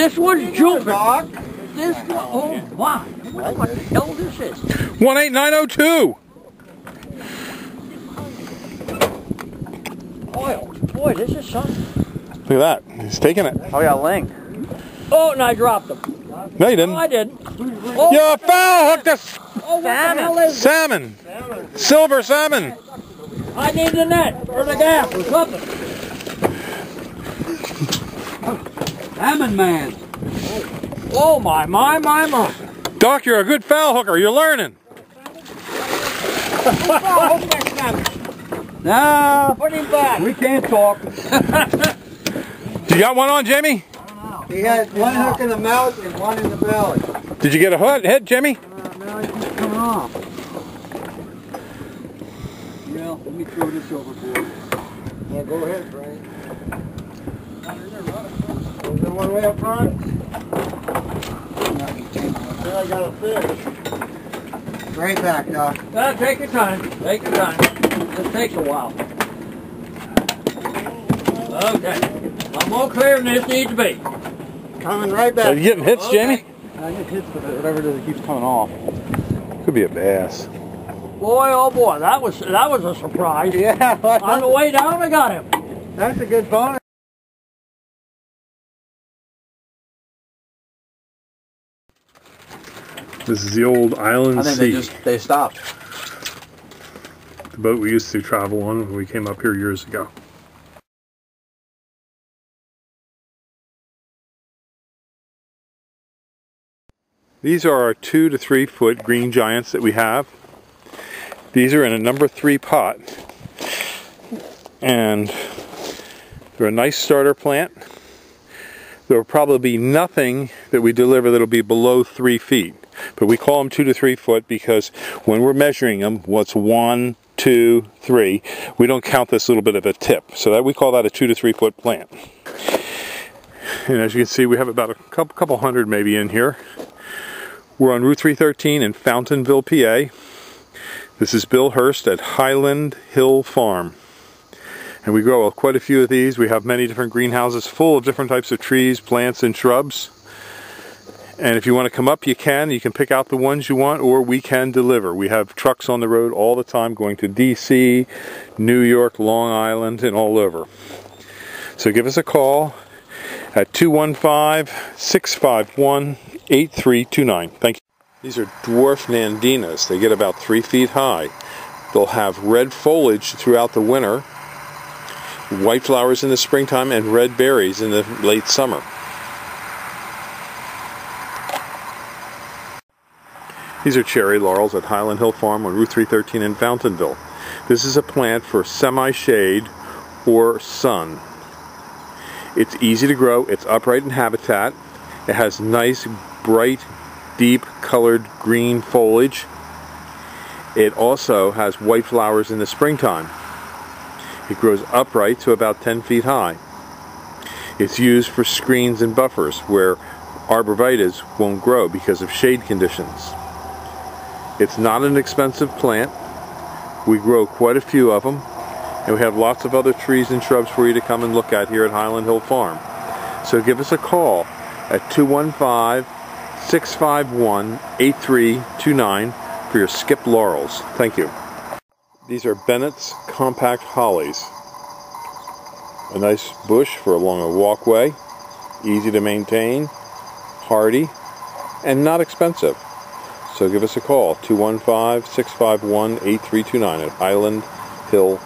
this was Jupiter. This was, oh my, what the hell this is. 18902. Oil. Boy, this is something. Look at that. He's taking it. Oh yeah, Ling. Oh, and I dropped them. No, you didn't. I didn't. Oh, You foul hooked us. oh what the hell is it? Salmon. Silver salmon. I need the net or the gap or something. Salmon man. Oh my, my, my, my. Doc, you're a good foul hooker. You're learning. No, put him back. We can't talk. You got one on, Jamie? He has one hook in the mouth and one in the belly. Did you get a hood, head, Jimmy? Uh, now he keeps coming off. Well, let me throw this overboard. Yeah, go ahead, Frank. Was there one way up front? Then I got a fish. Right back, Doc. Uh, take your time. Take your time. This takes a while. Okay. I'm all clear and this needs to be. Coming right back. Are back. you getting hits, Jamie? I get hits with it, whatever it is that keeps coming off. Could be a bass. Boy, oh boy, that was that was a surprise. Yeah, On the way down, I got him. that's a good bonus. This is the old Island I think they Sea, just they stopped. the boat we used to travel on when we came up here years ago. These are our two to three foot green giants that we have. These are in a number three pot. And they're a nice starter plant. There will probably be nothing that we deliver that'll be below three feet. But we call them two to three foot because when we're measuring them, what's one, two, three, we don't count this little bit of a tip. So that we call that a two to three foot plant. And as you can see, we have about a couple, couple hundred maybe in here. We're on Route 313 in Fountainville, PA. This is Bill Hirst at Highland Hill Farm. And we grow quite a few of these. We have many different greenhouses full of different types of trees, plants, and shrubs. And if you want to come up, you can. You can pick out the ones you want, or we can deliver. We have trucks on the road all the time going to DC, New York, Long Island, and all over. So give us a call at 215-651-8329. Thank you. These are dwarf nandinas. They get about three feet high. They'll have red foliage throughout the winter, white flowers in the springtime, and red berries in the late summer. These are cherry laurels at Highland Hill Farm on Route 313 in Fountainville. This is a plant for semi-shade or sun. It's easy to grow, it's upright in habitat, it has nice, bright, deep colored green foliage. It also has white flowers in the springtime. It grows upright to about 10 feet high. It's used for screens and buffers where arborvitaes won't grow because of shade conditions. It's not an expensive plant. We grow quite a few of them, and we have lots of other trees and shrubs for you to come and look at here at Highland Hill Farm. So give us a call at 215-651-8329 for your skip laurels. Thank you. These are Bennett's compact hollies. A nice bush for along a walkway, easy to maintain, hardy, and not expensive. So give us a call, 215-651-8329 at Highland Hill